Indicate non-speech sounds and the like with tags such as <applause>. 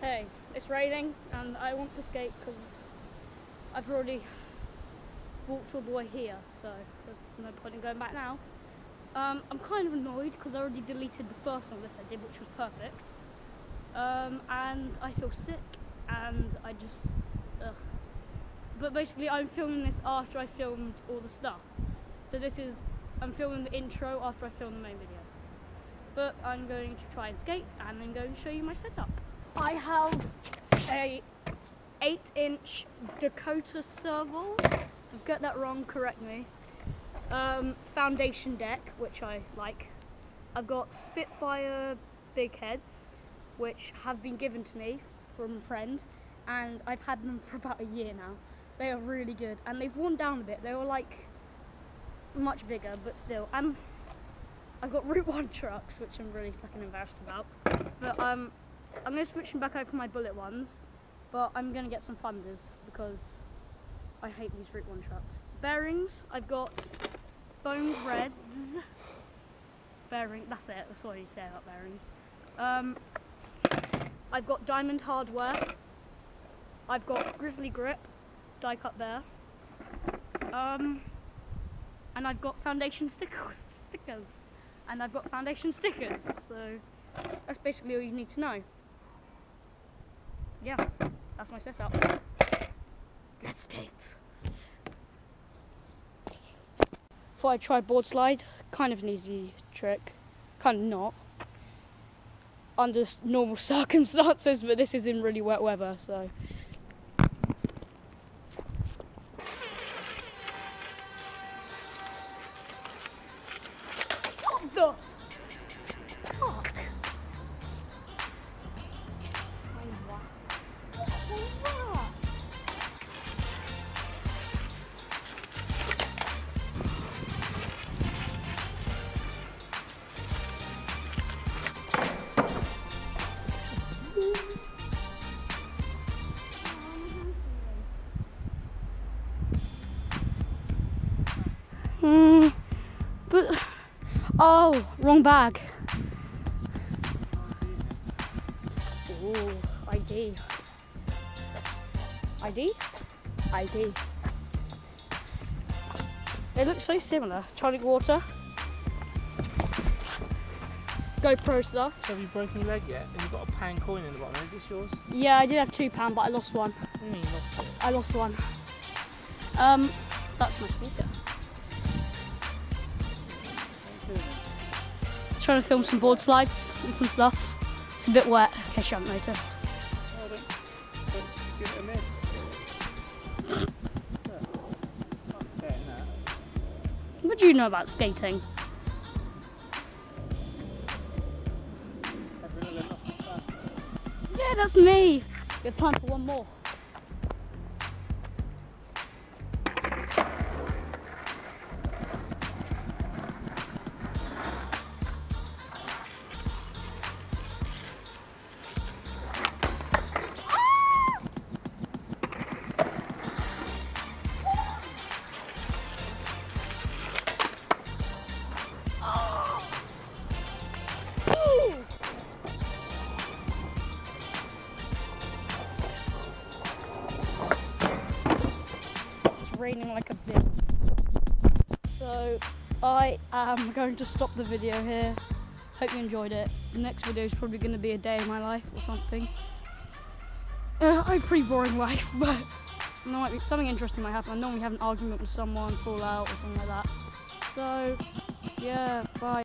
Hey, it's raining and I want to skate because I've already walked all the way here, so there's no point in going back now. Um, I'm kind of annoyed because I already deleted the first one this I did, which was perfect. Um, and I feel sick and I just, ugh. But basically I'm filming this after I filmed all the stuff. So this is, I'm filming the intro after I filmed the main video. But I'm going to try and skate and I'm going to show you my setup. I have a 8 inch Dakota Servold. If I get that wrong, correct me. Um, foundation deck, which I like. I've got Spitfire big heads, which have been given to me from a friend, and I've had them for about a year now. They are really good, and they've worn down a bit. They were like much bigger, but still. And I've got <laughs> Route 1 trucks, which I'm really fucking embarrassed about. But um, I'm going to switch them back over to my bullet ones, but I'm going to get some funders because I hate these Route 1 trucks. Bearings, I've got Bone Reds. Bearing, that's it, that's all you say about bearings. Um, I've got Diamond Hardware. I've got Grizzly Grip, die cut there. Um, and I've got foundation <laughs> stickers. And I've got foundation stickers, so that's basically all you need to know. Yeah, that's my setup. Let's skate. Thought I'd try board slide. Kind of an easy trick. Kind of not. Under normal <laughs> circumstances, but this is in really wet weather, so. The fuck? What oh, wrong bag. Ooh, ID. ID? ID. They look so similar. Tonic water. GoPro stuff. So have you broken your leg yet? Have you got a pound coin in the bottom? Is this yours? Yeah, I did have two pound, but I lost one. What do you mean you lost it? I lost one. Um, that's my sneaker. Trying to film some board slides and some stuff. It's a bit wet, in case you haven't noticed. Oh. What do you know about skating? Yeah, that's me. Have time for one more. Raining like a bitch. So I am going to stop the video here. Hope you enjoyed it. The next video is probably going to be a day in my life or something. Uh, I have a pretty boring <laughs> life, but something interesting might happen. I normally have an argument with someone, fall out or something like that. So, yeah, bye.